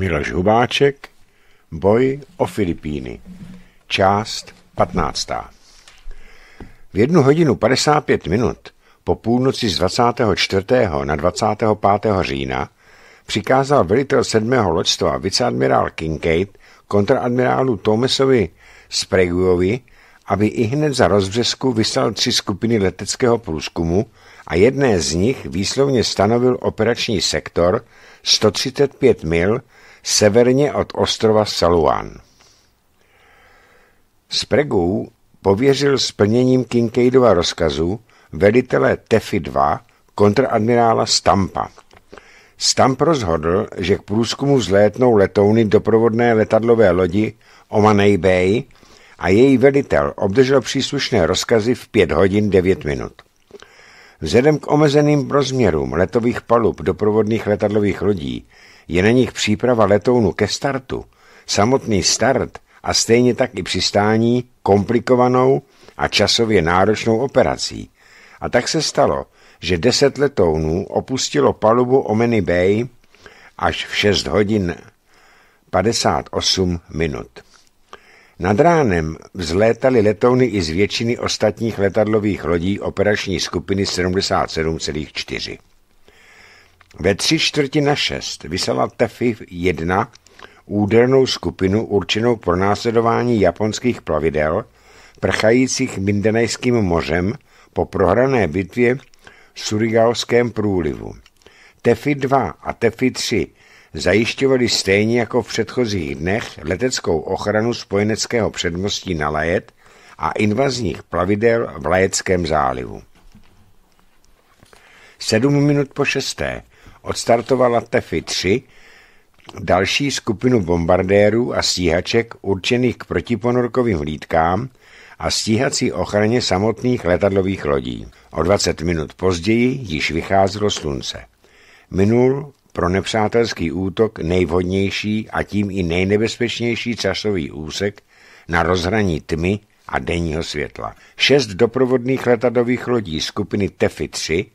Miloš Hubáček Boj o Filipíny Část 15. V jednu hodinu 55 minut po půlnoci z 24. na 25. října přikázal velitel 7. loďstva viceadmirál Kincaid kontraadmirálu Thomasovi Spragueovi, aby i hned za rozbřesku vyslal tři skupiny leteckého průzkumu a jedné z nich výslovně stanovil operační sektor 135 mil severně od ostrova Saluan. Spregou pověřil splněním Kincaidova rozkazu velitele Tefy 2 kontradmirála Stampa. Stamp rozhodl, že k průzkumu vzlétnou letouny doprovodné letadlové lodi Omanay Bay a její velitel obdržel příslušné rozkazy v 5 hodin 9 minut. Vzhledem k omezeným rozměrům letových palub doprovodných letadlových lodí je na nich příprava letounu ke startu, samotný start a stejně tak i přistání komplikovanou a časově náročnou operací. A tak se stalo, že deset letounů opustilo palubu Omeny Bay až v 6 hodin 58 minut. Nad ránem vzlétaly letouny i z většiny ostatních letadlových lodí operační skupiny 77,4. Ve tři čtvrti na šest vysela Tefy 1 údernou skupinu určenou pro následování japonských plavidel, prchajících Mindanajským mořem po prohrané bitvě v Surigalském průlivu. Tefy 2 a Tefy 3 zajišťovali stejně jako v předchozích dnech leteckou ochranu spojeneckého předmostí na Lajet a invazních plavidel v Lajetském zálivu. Sedm minut po šesté odstartovala Tefy 3 další skupinu bombardérů a stíhaček určených k protiponorkovým hlídkám a stíhací ochraně samotných letadlových lodí. O 20 minut později již vycházelo slunce. Minul pro nepřátelský útok nejvhodnější a tím i nejnebezpečnější časový úsek na rozhraní tmy a denního světla. Šest doprovodných letadlových lodí skupiny Tefy 3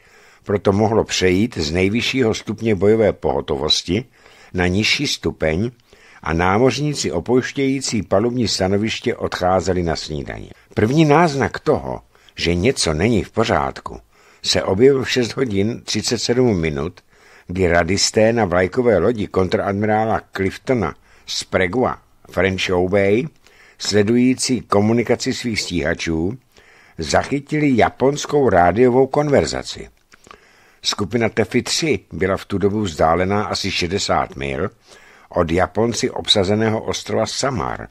proto mohlo přejít z nejvyššího stupně bojové pohotovosti na nižší stupeň a námořníci opouštějící palubní stanoviště odcházeli na snídaně. První náznak toho, že něco není v pořádku, se objevil v 6 hodin 37 minut, kdy radisté na vlajkové lodi kontradmirála Cliftona z Pregua French Bay, sledující komunikaci svých stíhačů, zachytili japonskou rádiovou konverzaci. Skupina Tefy 3 byla v tu dobu vzdálená asi 60 mil od Japonci obsazeného ostrova Samar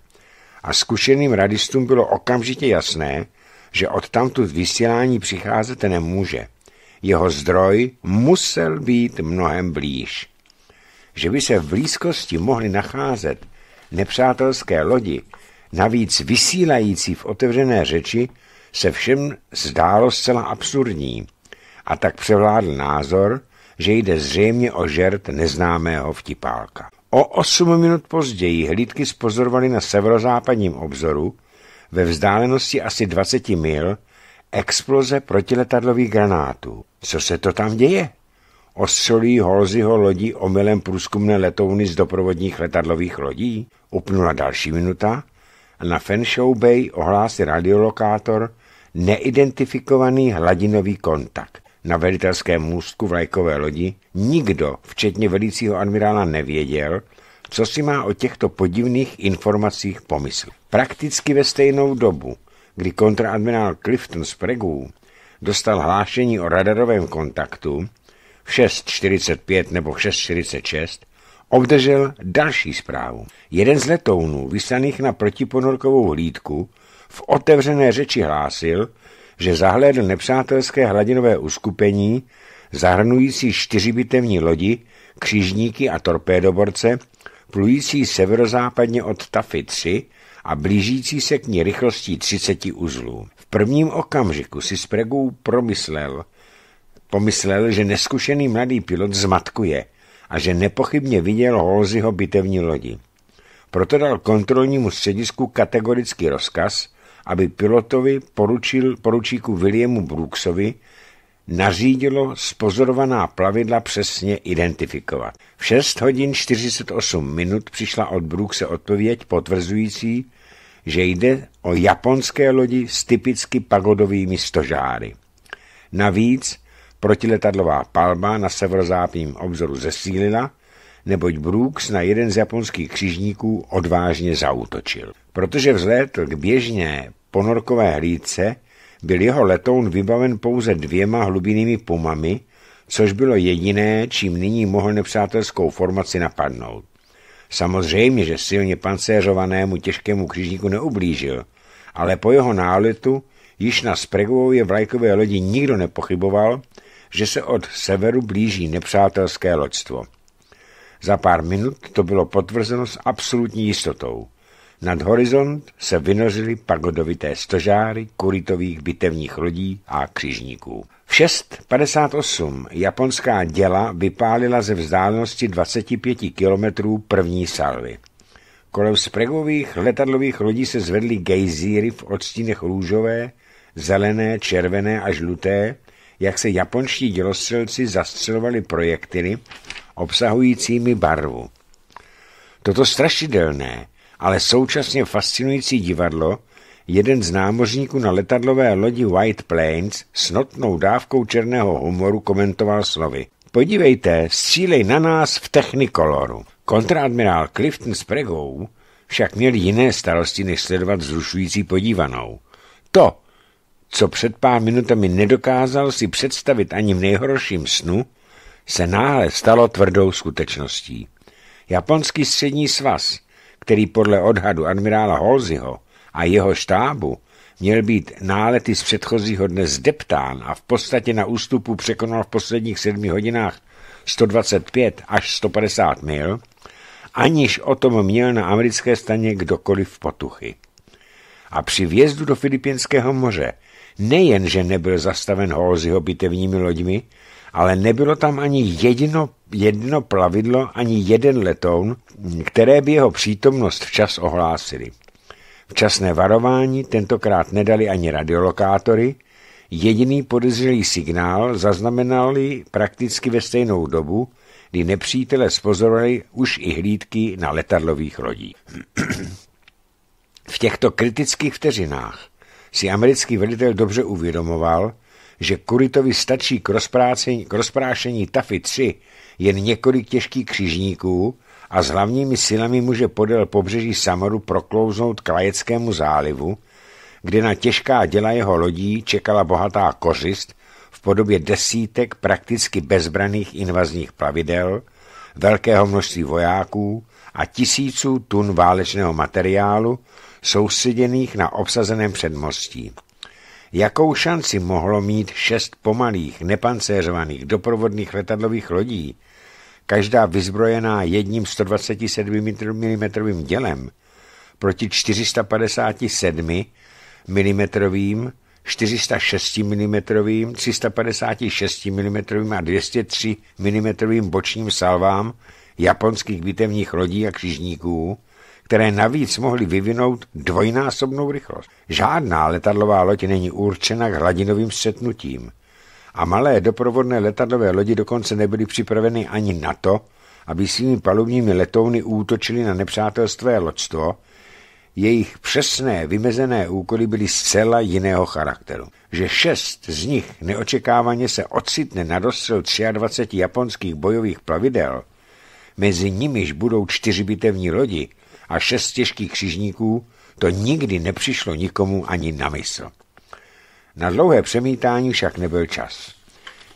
a zkušeným radistům bylo okamžitě jasné, že od tamtud vysílání přicházet nemůže. Jeho zdroj musel být mnohem blíž. Že by se v blízkosti mohly nacházet nepřátelské lodi, navíc vysílající v otevřené řeči, se všem zdálo zcela absurdní a tak převládl názor, že jde zřejmě o žert neznámého vtipálka. O osm minut později hlídky spozorovaly na severozápadním obzoru ve vzdálenosti asi 20 mil exploze protiletadlových granátů. Co se to tam děje? Ostřelí Holziho lodí omylem průzkumné letouny z doprovodních letadlových lodí? Upnula další minuta a na Fenshow Bay ohlásí radiolokátor neidentifikovaný hladinový kontakt na velitelském můstku vlajkové lodi, nikdo, včetně velícího admirála, nevěděl, co si má o těchto podivných informacích pomyslet. Prakticky ve stejnou dobu, kdy kontraadmirál Clifton z Pregů dostal hlášení o radarovém kontaktu v 6.45 nebo v 6.46, obdržel další zprávu. Jeden z letounů, vyslaných na protiponorkovou hlídku, v otevřené řeči hlásil, že zahlédl nepřátelské hladinové uskupení, zahrnující čtyři bitevní lodi, křižníky a torpédoborce, plující severozápadně od Tafy 3 a blížící se k ní rychlostí 30 uzlů. V prvním okamžiku si Spregou promyslel, pomyslel, že neskušený mladý pilot zmatkuje a že nepochybně viděl Holziho bitevní lodi. Proto dal kontrolnímu středisku kategorický rozkaz, aby pilotovi poručil poručíku Williamu Brooksovi nařídilo spozorovaná plavidla přesně identifikovat. V 6 hodin 48 minut přišla od Brookse odpověď potvrzující, že jde o japonské lodi s typicky pagodovými stožáry. Navíc protiletadlová palba na severozápadním obzoru zesílila, neboť Brooks na jeden z japonských křižníků odvážně zautočil. Protože vzlétl k běžné ponorkové hlídce, byl jeho letoun vybaven pouze dvěma hlubinými pumami, což bylo jediné, čím nyní mohl nepřátelskou formaci napadnout. Samozřejmě, že silně pancéřovanému těžkému křižníku neublížil, ale po jeho náletu již na Spregovově vlajkové lodi nikdo nepochyboval, že se od severu blíží nepřátelské loďstvo. Za pár minut to bylo potvrzeno s absolutní jistotou. Nad horizont se vynořily pagodovité stožáry kuritových bitevních lodí a křižníků. V 6.58 japonská děla vypálila ze vzdálenosti 25 kilometrů první salvy. Kolem spregových letadlových lodí se zvedly gejzíry v odstínech růžové, zelené, červené a žluté, jak se japonští dělostřelci zastřelovali projektily obsahujícími barvu. Toto strašidelné, ale současně fascinující divadlo jeden z námořníků na letadlové lodi White Plains s notnou dávkou černého humoru komentoval slovy. Podívejte, střílej na nás v technikoloru. Kontradmirál Clifton s Pregou však měl jiné starosti, než sledovat vzrušující podívanou. To, co před pár minutami nedokázal si představit ani v nejhorším snu, se náhle stalo tvrdou skutečností. Japonský střední svaz, který podle odhadu admirála Holziho a jeho štábu měl být nálety z předchozího dne zdeptán a v podstatě na ústupu překonal v posledních sedmi hodinách 125 až 150 mil, aniž o tom měl na americké straně kdokoliv potuchy. A při vjezdu do Filipínského moře nejen, že nebyl zastaven Holziho bitevními loďmi, ale nebylo tam ani jedno, jedno plavidlo, ani jeden letoun, které by jeho přítomnost včas ohlásili. Včasné varování tentokrát nedali ani radiolokátory, jediný podezřelý signál zaznamenali prakticky ve stejnou dobu, kdy nepřítele spozorovali už i hlídky na letadlových lodích. v těchto kritických vteřinách si americký velitel dobře uvědomoval, že Kuritovi stačí k, k rozprášení Tafy 3 jen několik těžkých křižníků a s hlavními silami může podél pobřeží Samoru proklouznout k Lajeckému zálivu, kde na těžká děla jeho lodí čekala bohatá kořist v podobě desítek prakticky bezbraných invazních plavidel, velkého množství vojáků a tisíců tun válečného materiálu soustředěných na obsazeném předmostí. Jakou šanci mohlo mít šest pomalých, nepancéřovaných doprovodných letadlových lodí, každá vyzbrojená jedním 127 mm dělem, proti 457 mm, 406 mm, 356 mm a 203 mm bočním salvám japonských bitevních lodí a křižníků, které navíc mohly vyvinout dvojnásobnou rychlost. Žádná letadlová loď není určena k hladinovým střetnutím a malé doprovodné letadlové lodi dokonce nebyly připraveny ani na to, aby svými palubními letouny útočili na nepřátelstvé loďstvo, jejich přesné vymezené úkoly byly zcela jiného charakteru. Že šest z nich neočekávaně se ocitne na dostřel 23 japonských bojových plavidel, mezi nimiž budou čtyři bitevní lodi, a šest těžkých křižníků, to nikdy nepřišlo nikomu ani na mysl. Na dlouhé přemítání však nebyl čas.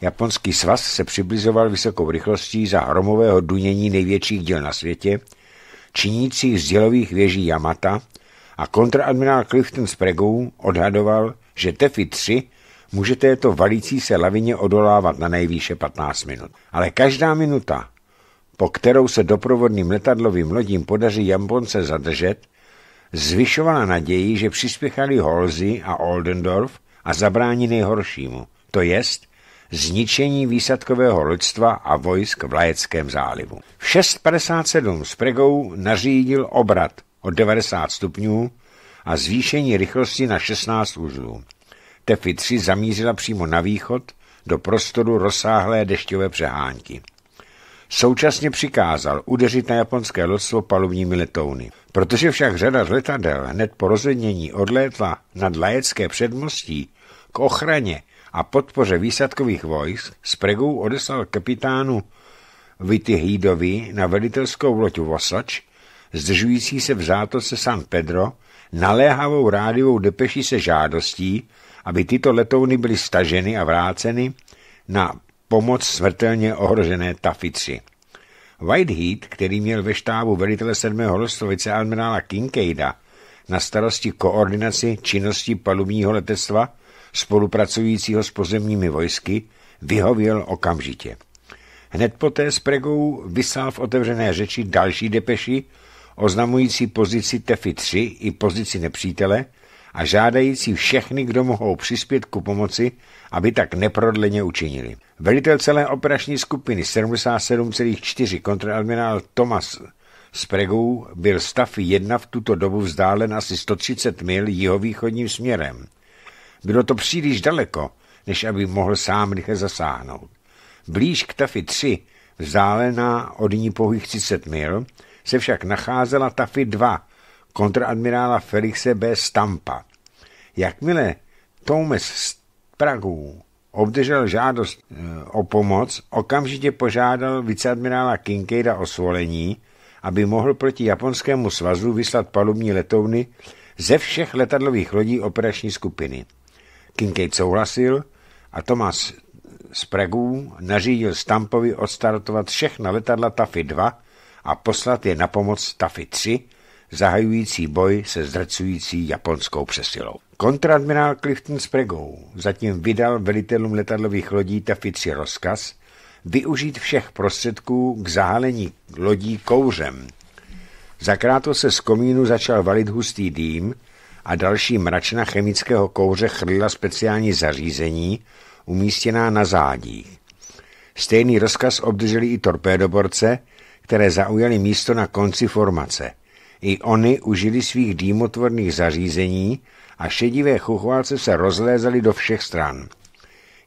Japonský svaz se přibližoval vysokou rychlostí za hromového dunění největších děl na světě, činících z dělových věží Yamata a kontradmirál Clifton Sprague odhadoval, že Tefy 3 může této valící se lavině odolávat na nejvýše 15 minut. Ale každá minuta, po kterou se doprovodným letadlovým lodím podaří Japonce zadržet, zvyšovala naději, že přispěchali Holzy a Oldendorf a zabrání nejhoršímu, to jest zničení výsadkového loďstva a vojsk v Lajeckém zálivu. V 6.57 s Pregou nařídil obrat o 90 stupňů a zvýšení rychlosti na 16 uzlů. Tefy 3 zamířila přímo na východ do prostoru rozsáhlé dešťové přehánky. Současně přikázal udeřit na japonské loďstvo palubními letouny. Protože však řada z letadel hned po rozvednění odlétla nad Lajecké předmostí k ochraně a podpoře výsadkových vojsk, s pregou odeslal kapitánu Vitihýdovi na velitelskou loď Vosač, zdržující se v zátoce San Pedro, naléhavou rádiovou depeši se žádostí, aby tyto letouny byly staženy a vráceny na pomoc smrtelně ohrožené Tafici. Whitehead, který měl ve štábu velitele 7. lostovice admirála Kincaida na starosti koordinaci činnosti palubního letectva spolupracujícího s pozemními vojsky, vyhověl okamžitě. Hned poté s Pregou vysál v otevřené řeči další depeši, oznamující pozici Tefy 3 i pozici nepřítele a žádající všechny, kdo mohou přispět ku pomoci, aby tak neprodleně učinili. Velitel celé operační skupiny 77,4 kontradmirál Thomas Spregou byl stav 1 v tuto dobu vzdálen asi 130 mil jihovýchodním směrem. Bylo to příliš daleko, než aby mohl sám rychle zasáhnout. Blíž k Tafy 3, vzdálená od ní pouhých 30 mil, se však nacházela Tafy 2, kontradmirála Felixe B. Stampa. Jakmile Thomas z Pragu obdržel žádost e, o pomoc, okamžitě požádal viceadmirála Kincaida o svolení, aby mohl proti japonskému svazu vyslat palubní letouny ze všech letadlových lodí operační skupiny. Kincaid souhlasil a Thomas z Pragu nařídil Stampovi odstartovat všechna letadla Tafy 2 a poslat je na pomoc Tafy 3, zahajující boj se zdrcující japonskou přesilou. Kontradmirál Clifton Spregou zatím vydal velitelům letadlových lodí Tafy 3 rozkaz využít všech prostředků k zahalení lodí kouřem. Zakrátko se z komínu začal valit hustý dým a další mračna chemického kouře chrlila speciální zařízení umístěná na zádích. Stejný rozkaz obdrželi i torpédoborce, které zaujaly místo na konci formace. I oni užili svých dýmotvorných zařízení a šedivé chuchvalce se rozlézaly do všech stran.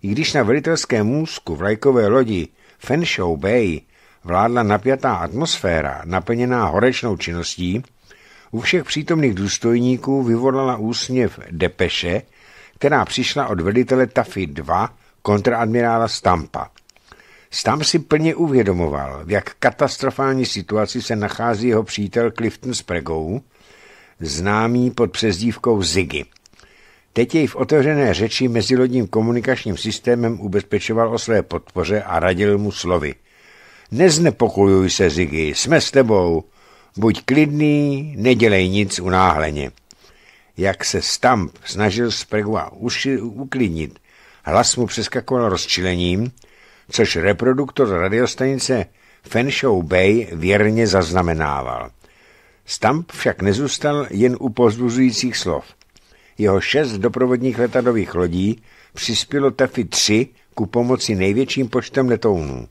I když na velitelském můzku vlajkové lodi Fenshow Bay vládla napjatá atmosféra, naplněná horečnou činností, u všech přítomných důstojníků vyvolala úsměv depeše, která přišla od velitele Tafy 2, kontraadmirála Stampa. Stamp si plně uvědomoval, v jak katastrofální situaci se nachází jeho přítel Clifton Spregou, známý pod přezdívkou Ziggy. Teď jej v otevřené řeči mezilodním komunikačním systémem ubezpečoval o své podpoře a radil mu slovy. Neznepokojuj se, Ziggy, jsme s tebou. Buď klidný, nedělej nic unáhleně. Jak se Stamp snažil Spregua uklidnit, hlas mu přeskakoval rozčilením, což reproduktor radiostanice Fenshow Bay věrně zaznamenával. Stamp však nezůstal jen u pozbuzujících slov. Jeho šest doprovodních letadových lodí přispělo Tefy 3 ku pomoci největším počtem letounů.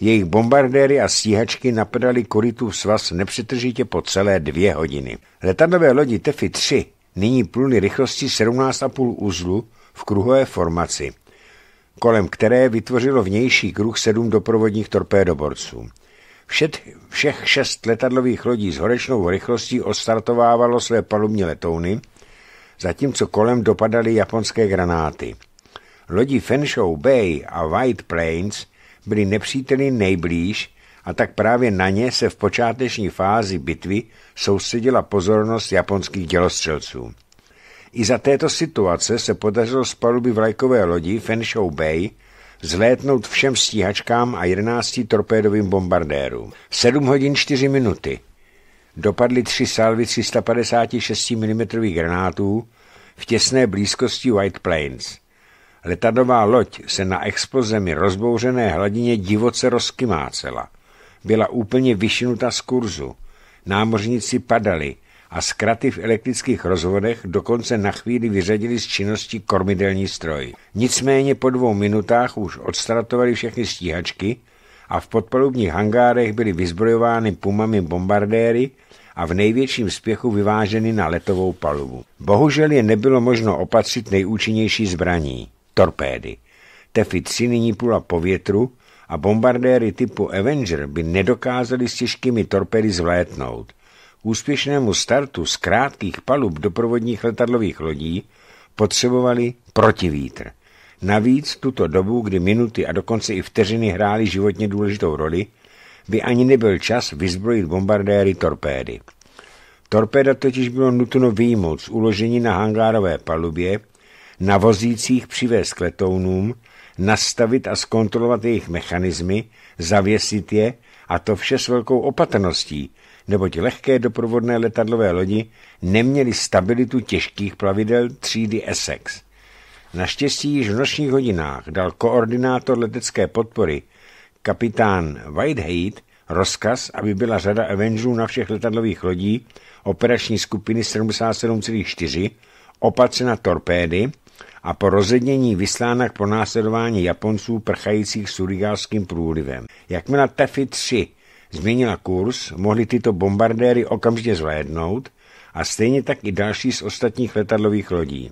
Jejich bombardéry a stíhačky napadaly korytův svaz nepřetržitě po celé dvě hodiny. Letadlové lodi Tefy 3 nyní pluly rychlostí 17,5 uzlu v kruhové formaci, kolem které vytvořilo vnější kruh sedm doprovodních torpédoborců. Všet, všech šest letadlových lodí s horečnou rychlostí odstartovávalo své palubní letouny, zatímco kolem dopadaly japonské granáty. Lodi Fenshow Bay a White Plains byly nepříteli nejblíž a tak právě na ně se v počáteční fázi bitvy soustředila pozornost japonských dělostřelců. I za této situace se podařilo z paluby vlajkové lodi Fenshow Bay zlétnout všem stíhačkám a 11 torpédovým bombardérům. 7 hodin 4 minuty. Dopadly tři salvy 356 mm granátů v těsné blízkosti White Plains. Letadová loď se na explozemi rozbouřené hladině divoce rozkymácela. Byla úplně vyšinuta z kurzu. Námořníci padali a zkraty v elektrických rozvodech dokonce na chvíli vyřadili z činnosti kormidelní stroj. Nicméně po dvou minutách už odstartovali všechny stíhačky a v podpalubních hangárech byly vyzbrojovány pumami bombardéry a v největším spěchu vyváženy na letovou palubu. Bohužel je nebylo možno opatřit nejúčinnější zbraní – torpédy. Tefy 3 nyní plula po větru a bombardéry typu Avenger by nedokázali s těžkými torpédy zvlétnout. Úspěšnému startu z krátkých palub doprovodních letadlových lodí potřebovali protivítr. Navíc tuto dobu, kdy minuty a dokonce i vteřiny hrály životně důležitou roli, by ani nebyl čas vyzbrojit bombardéry torpédy. Torpéda totiž bylo nutno výjmout z uložení na hangárové palubě, na vozících přivést k letounům, nastavit a zkontrolovat jejich mechanismy, zavěsit je a to vše s velkou opatrností, neboť lehké doprovodné letadlové lodi neměly stabilitu těžkých plavidel třídy Essex. Naštěstí již v nočních hodinách dal koordinátor letecké podpory kapitán Whitehead rozkaz, aby byla řada Avengerů na všech letadlových lodí operační skupiny 77,4 opatřena torpédy a po rozednění vyslána k pronásledování Japonců prchajících surigálským průlivem. Jakmile Tefy 3 změnila kurz, mohly tyto bombardéry okamžitě zhlédnout a stejně tak i další z ostatních letadlových lodí.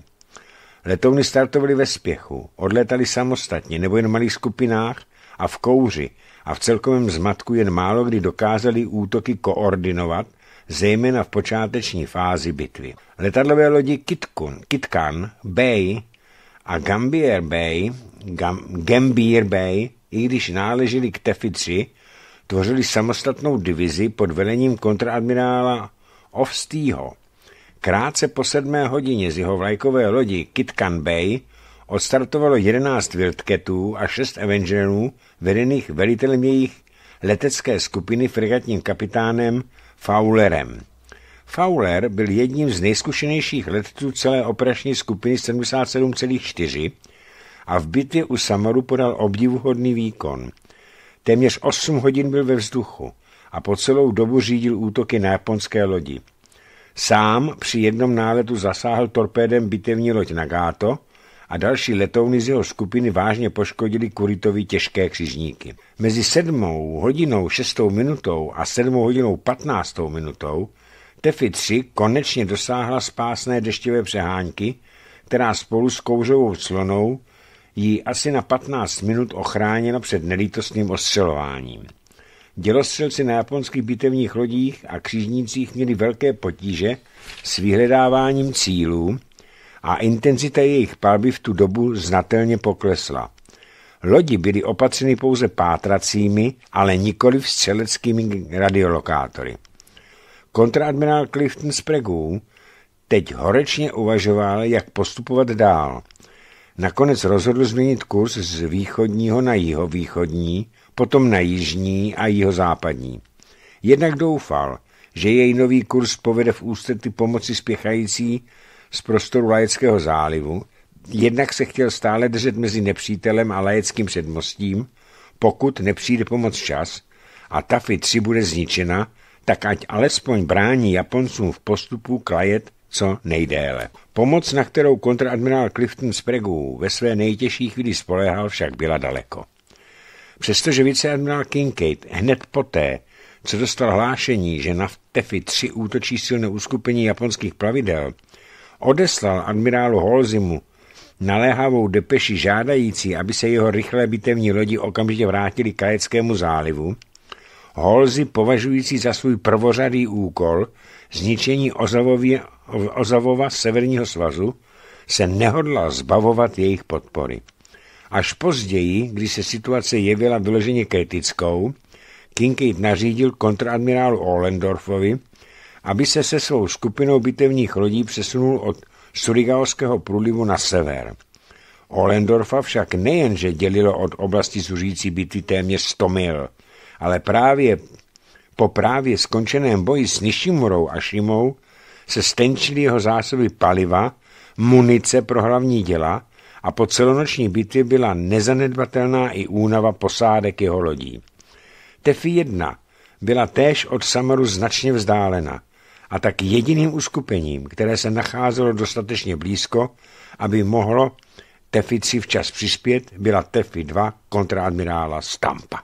Letouny startovaly ve spěchu, odletali samostatně nebo jen v malých skupinách a v kouři a v celkovém zmatku jen málo kdy dokázali útoky koordinovat, zejména v počáteční fázi bitvy. Letadlové lodi Kitkun, Kitkan, Bay a Gambier Bay, Gam, Gambier Bay, i když náleželi k Tefy 3, tvořili samostatnou divizi pod velením kontradmirála Ovstýho. Krátce po sedmé hodině z jeho vlajkové lodi Kitkan Bay odstartovalo 11 Wildcatů a 6 Avengerů, vedených velitelem jejich letecké skupiny fregatním kapitánem Fowlerem. Fowler byl jedním z nejzkušenějších letců celé operační skupiny 77,4 a v bitvě u Samaru podal obdivuhodný výkon. Téměř 8 hodin byl ve vzduchu a po celou dobu řídil útoky na japonské lodi. Sám při jednom náletu zasáhl torpédem bitevní loď Nagato a další letouny z jeho skupiny vážně poškodili Kuritovi těžké křižníky. Mezi sedmou hodinou šestou minutou a sedmou hodinou patnáctou minutou Tefy 3 konečně dosáhla spásné dešťové přehánky, která spolu s kouřovou clonou jí asi na 15 minut ochránila před nelítostným ostřelováním. Dělostřelci na japonských bitevních lodích a křižnících měli velké potíže s vyhledáváním cílů a intenzita jejich palby v tu dobu znatelně poklesla. Lodi byly opatřeny pouze pátracími, ale nikoli střeleckými radiolokátory. Kontradmirál Clifton Sprague teď horečně uvažoval, jak postupovat dál. Nakonec rozhodl změnit kurz z východního na jihovýchodní, potom na jižní a jihozápadní. Jednak doufal, že její nový kurz povede v ústretí pomoci spěchající z prostoru Lajeckého zálivu, jednak se chtěl stále držet mezi nepřítelem a Lajeckým předmostím, pokud nepřijde pomoc čas a Tafy 3 bude zničena, tak ať alespoň brání Japoncům v postupu klajet co nejdéle. Pomoc, na kterou kontradmirál Clifton Sprague ve své nejtěžší chvíli spoléhal, však byla daleko. Přestože viceadmirál Kincaid hned poté, co dostal hlášení, že na Tefy 3 útočí silné uskupení japonských plavidel, odeslal admirálu Holzimu naléhavou depeši žádající, aby se jeho rychlé bitevní lodi okamžitě vrátili k Kajeckému zálivu, Holzy považující za svůj prvořadý úkol zničení Ozavova severního svazu, se nehodlal zbavovat jejich podpory. Až později, kdy se situace jevila vyloženě kritickou, Kincaid nařídil kontradmirálu Ohlendorfovi, aby se se svou skupinou bitevních lodí přesunul od Surigaoského průlivu na sever. Ohlendorfa však nejenže dělilo od oblasti zuřící bitvy téměř 100 mil, ale právě po právě skončeném boji s Nishimurou a Shimou se stenčily jeho zásoby paliva, munice pro hlavní děla a po celonoční bitvě byla nezanedbatelná i únava posádek jeho lodí. Tefi 1 byla též od Samaru značně vzdálena a tak jediným uskupením, které se nacházelo dostatečně blízko, aby mohlo Tefi 3 včas přispět, byla Tefi 2 kontraadmirála Stampa.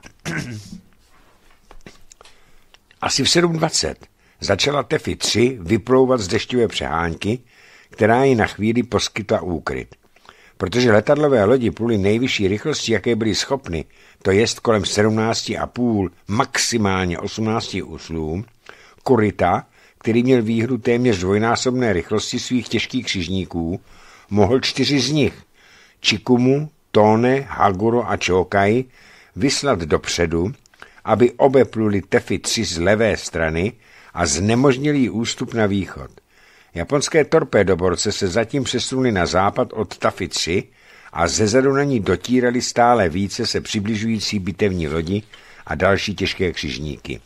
Asi v 7.20 začala Tefi 3 vyplouvat z dešťové přehánky, která ji na chvíli poskytla úkryt. Protože letadlové lodi pluly nejvyšší rychlosti, jaké byly schopny, to jest kolem 17,5, maximálně 18 uslů, Kurita, který měl výhru téměř dvojnásobné rychlosti svých těžkých křižníků, mohl čtyři z nich, Čikumu, Tone, Haguro a Čokaj, vyslat dopředu, aby obepluli Tefy 3 z levé strany a znemožnili ústup na východ. Japonské torpédoborce se zatím přesunuly na západ od Tafy 3 a zezadu na ní dotírali stále více se přibližující bitevní lodi a další těžké křižníky.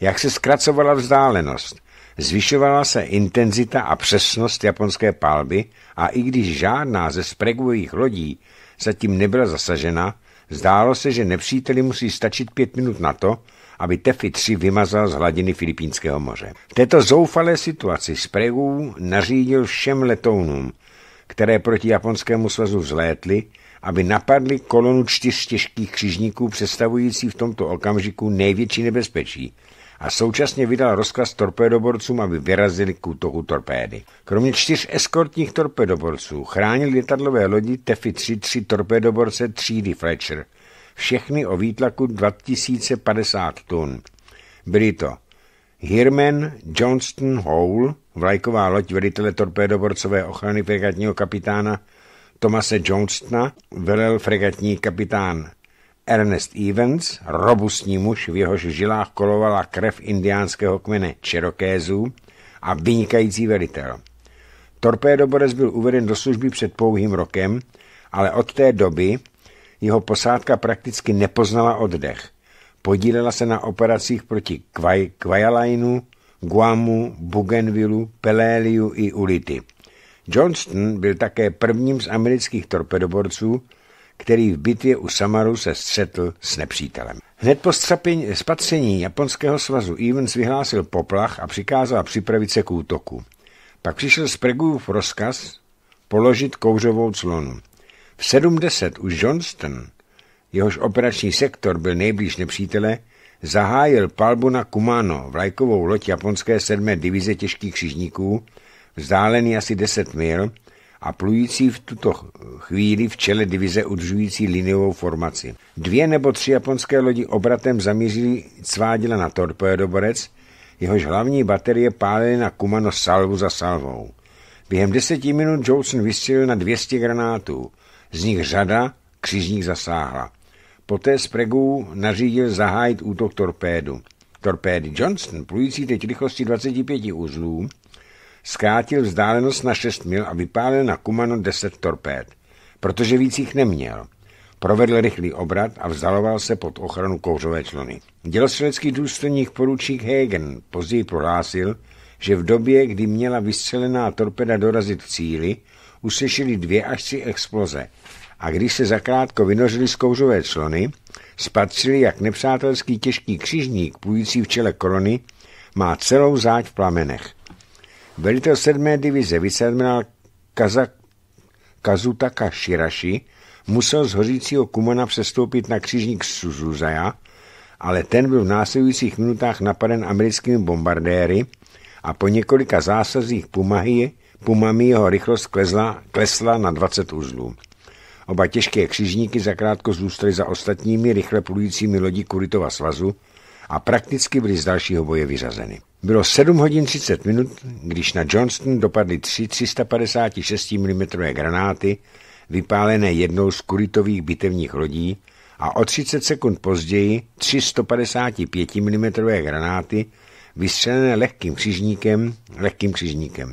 Jak se zkracovala vzdálenost, zvyšovala se intenzita a přesnost japonské palby a i když žádná ze spregových lodí zatím nebyla zasažena, zdálo se, že nepříteli musí stačit pět minut na to, aby Tefy 3 vymazal z hladiny Filipínského moře. V této zoufalé situaci Spregu nařídil všem letounům, které proti japonskému svazu vzlétly, aby napadli kolonu čtyř těžkých křižníků představující v tomto okamžiku největší nebezpečí a současně vydal rozkaz torpédoborcům, aby vyrazili k útoku torpédy. Kromě čtyř eskortních torpédoborců chránili letadlové lodi Tefy 3 tři torpédoborce třídy Fletcher – všechny o výtlaku 2050 tun. Byly to Hirman Johnston Hole, vlajková loď velitele torpédoborcové ochrany fregatního kapitána Tomase Johnstona, velel fregatní kapitán Ernest Evans, robustní muž, v jehož žilách kolovala krev indiánského kmene Cherokézů a vynikající velitel. Torpédoborec byl uveden do služby před pouhým rokem, ale od té doby jeho posádka prakticky nepoznala oddech. Podílela se na operacích proti Kvaj, Kvajalajnu, Guamu, Bougainvillu, Peléliu i Ulity. Johnston byl také prvním z amerických torpedoborců, který v bitvě u Samaru se střetl s nepřítelem. Hned po spatření japonského svazu Evans vyhlásil poplach a přikázal připravit se k útoku. Pak přišel z Pregův rozkaz položit kouřovou clonu. V 70 už Johnston, jehož operační sektor byl nejblíž nepřítele, zahájil palbu na Kumano, vlajkovou loď japonské 7. divize těžkých křižníků, vzdálený asi 10 mil a plující v tuto chvíli v čele divize udržující liniovou formaci. Dvě nebo tři japonské lodi obratem zamířili cvádila na torpédoborec, jehož hlavní baterie pálily na Kumano salvu za salvou. Během deseti minut Johnson vystřelil na 200 granátů. Z nich řada křižník zasáhla. Poté z Pregů nařídil zahájit útok torpédu. Torpédy Johnston, plující teď rychlosti 25 uzlů, zkrátil vzdálenost na 6 mil a vypálil na Kumano 10 torpéd, protože víc jich neměl. Provedl rychlý obrat a vzdaloval se pod ochranu kouřové člony. Dělostřelecký důstojník poručík Hagen později prohlásil, že v době, kdy měla vystřelená torpeda dorazit k cíli, uslyšeli dvě až tři exploze a když se zakrátko vynořili z kouřové člony, spatřili, jak nepřátelský těžký křižník plující v čele korony má celou záď v plamenech. Velitel 7. divize, viceadmirál Kazutaka Shirashi, musel z hořícího Kumana přestoupit na křižník Suzuzaja, ale ten byl v následujících minutách napaden americkými bombardéry a po několika zásazích Pumahy Pumami jeho rychlost klesla, klesla na 20 uzlů. Oba těžké křižníky zakrátko zůstaly za ostatními rychle plujícími lodí Kuritova svazu a prakticky byly z dalšího boje vyřazeny. Bylo 7 hodin 30 minut, když na Johnston dopadly tři 356 mm granáty, vypálené jednou z kuritových bitevních lodí a o 30 sekund později tři 155 mm granáty vystřelené lehkým křižníkem, lehkým křižníkem.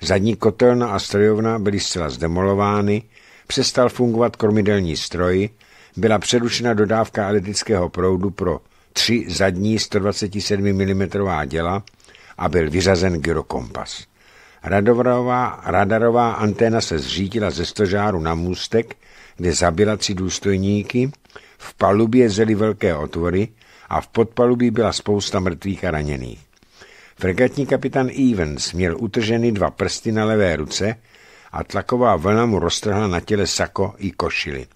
Zadní kotelna a strojovna byly zcela zdemolovány, přestal fungovat kormidelní stroj, byla přerušena dodávka elektrického proudu pro tři zadní 127 mm děla a byl vyřazen gyrokompas. Radarová, radarová anténa se zřítila ze stožáru na můstek, kde zabila tři důstojníky, v palubě zely velké otvory a v podpalubí byla spousta mrtvých a raněných. Fregatní kapitán Evans měl utržený dva prsty na levé ruce a tlaková vlna mu roztrhla na těle sako i košily.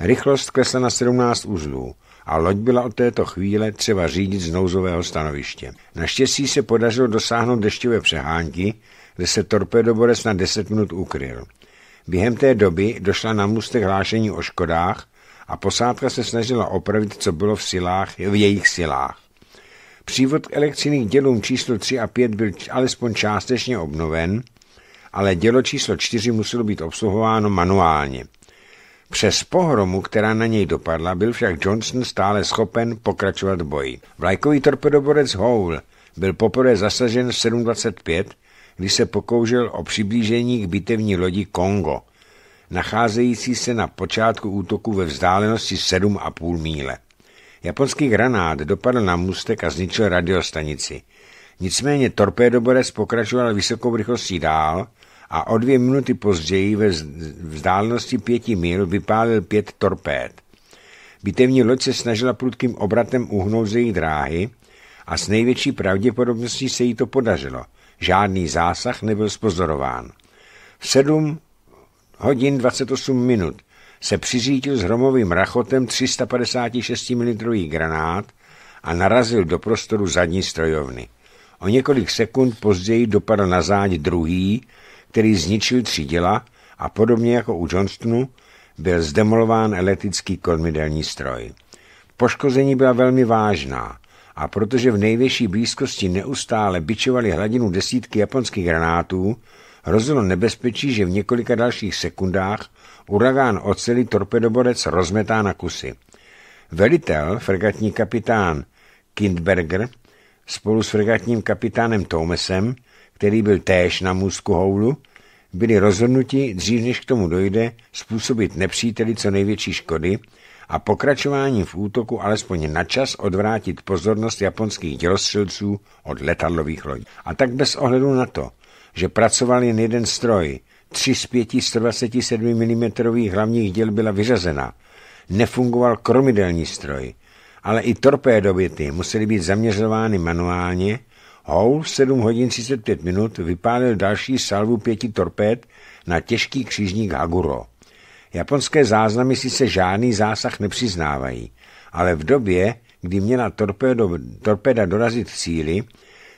Rychlost klesla na 17 uzlů a loď byla od této chvíle třeba řídit z nouzového stanoviště. Naštěstí se podařilo dosáhnout dešťové přehánky, kde se torpédoborec na 10 minut ukryl. Během té doby došla na můstek hlášení o škodách a posádka se snažila opravit, co bylo v, silách, v jejich silách. Přívod k elektřinných dělům číslo 3 a 5 byl alespoň částečně obnoven, ale dělo číslo 4 muselo být obsluhováno manuálně. Přes pohromu, která na něj dopadla, byl však Johnson stále schopen pokračovat v boji. Vlajkový torpedoborec Hole byl poprvé zasažen v 7.25, když se pokoušel o přiblížení k bitevní lodi Kongo, nacházející se na počátku útoku ve vzdálenosti 7,5 míle. Japonský granát dopadl na můstek a zničil radiostanici. Nicméně torpédoborec pokračoval vysokou rychlostí dál a o dvě minuty později ve vzdálenosti pěti mil vypálil pět torpéd. Bitevní loď se snažila prudkým obratem uhnout ze její dráhy a s největší pravděpodobností se jí to podařilo. Žádný zásah nebyl spozorován. V 7 hodin 28 minut se přiřítil s hromovým rachotem 356 mm granát a narazil do prostoru zadní strojovny. O několik sekund později dopadl na záď druhý, který zničil tři děla a podobně jako u Johnstonu byl zdemolován elektrický kormidelní stroj. Poškození byla velmi vážná a protože v největší blízkosti neustále bičovali hladinu desítky japonských granátů, hrozilo nebezpečí, že v několika dalších sekundách uragán oceli torpedoborec rozmetá na kusy. Velitel, fregatní kapitán Kindberger, spolu s fregatním kapitánem Tomesem, který byl též na můzku houlu, byli rozhodnuti, dřív než k tomu dojde, způsobit nepříteli co největší škody a pokračováním v útoku alespoň na čas odvrátit pozornost japonských dělostřelců od letadlových lodí. A tak bez ohledu na to, že pracoval jen jeden stroj, tři z pěti 127 mm hlavních děl byla vyřazena, nefungoval kromidelní stroj, ale i torpédobyty musely být zaměřovány manuálně, Hall 7 hodin 35 minut vypálil další salvu pěti torpéd na těžký křižník Haguro. Japonské záznamy sice žádný zásah nepřiznávají, ale v době, kdy měla torpédo, torpéda dorazit cíli,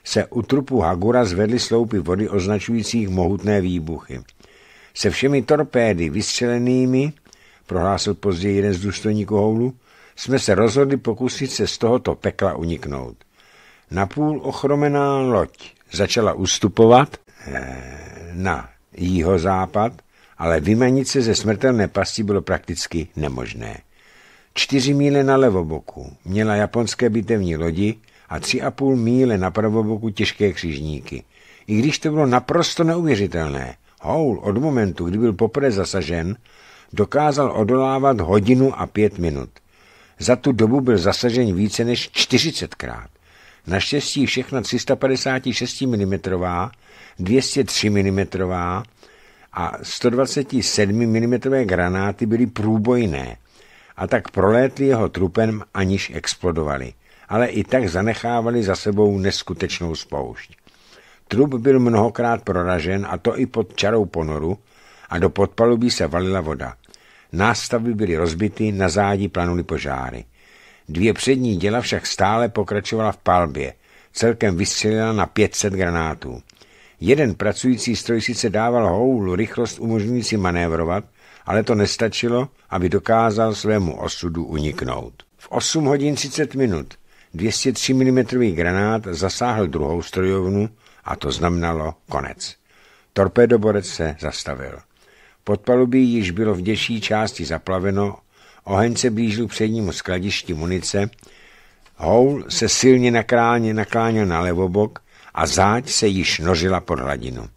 se u trupu Hagura zvedly sloupy vody označujících mohutné výbuchy. Se všemi torpédy vystřelenými, prohlásil později jeden z důstojníků Houlu, jsme se rozhodli pokusit se z tohoto pekla uniknout. Napůl ochromená loď začala ustupovat eh, na jihozápad, ale vymanit se ze smrtelné pasti bylo prakticky nemožné. Čtyři míle na levoboku měla japonské bitevní lodi a tři a půl míle na pravoboku těžké křižníky. I když to bylo naprosto neuvěřitelné, Houl od momentu, kdy byl poprvé zasažen, dokázal odolávat hodinu a pět minut. Za tu dobu byl zasažen více než 40krát. Naštěstí všechna 356 mm, 203 mm a 127 mm granáty byly průbojné a tak prolétly jeho trupem, aniž explodovaly, ale i tak zanechávali za sebou neskutečnou spoušť. Trup byl mnohokrát proražen a to i pod čarou ponoru a do podpalubí se valila voda. Nástavy byly rozbity, na zádi planuly požáry. Dvě přední děla však stále pokračovala v palbě. Celkem vystřelila na 500 granátů. Jeden pracující stroj sice dával houlu rychlost umožňující manévrovat, ale to nestačilo, aby dokázal svému osudu uniknout. V 8 hodin 30 minut 203 mm granát zasáhl druhou strojovnu a to znamenalo konec. Torpédoborec se zastavil. Podpalubí již bylo v dější části zaplaveno Oheň se blížil přednímu skladišti munice, Houl se silně nakláně nakláněl na levobok a záď se již nořila pod hladinu.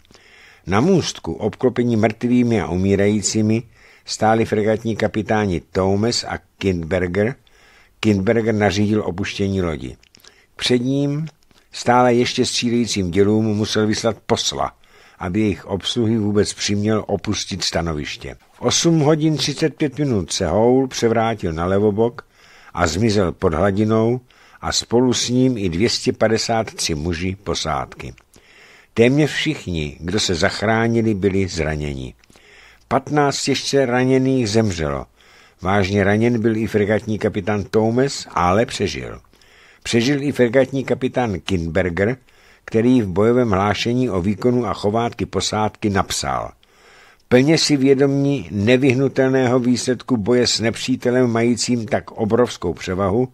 Na můstku, obklopení mrtvými a umírajícími, stáli fregatní kapitáni Thomas a Kindberger. Kindberger nařídil opuštění lodi. Před ním stále ještě střílejícím dělům musel vyslat posla, aby jejich obsluhy vůbec přiměl opustit stanoviště. V 8 hodin 35 minut se Houl převrátil na levobok a zmizel pod hladinou a spolu s ním i 253 muži posádky. Téměř všichni, kdo se zachránili, byli zraněni. 15 těžce raněných zemřelo. Vážně raněn byl i fregatní kapitán Thomas, ale přežil. Přežil i fregatní kapitán Kinberger, který v bojovém hlášení o výkonu a chovátky posádky napsal Plně si vědomí nevyhnutelného výsledku boje s nepřítelem majícím tak obrovskou převahu,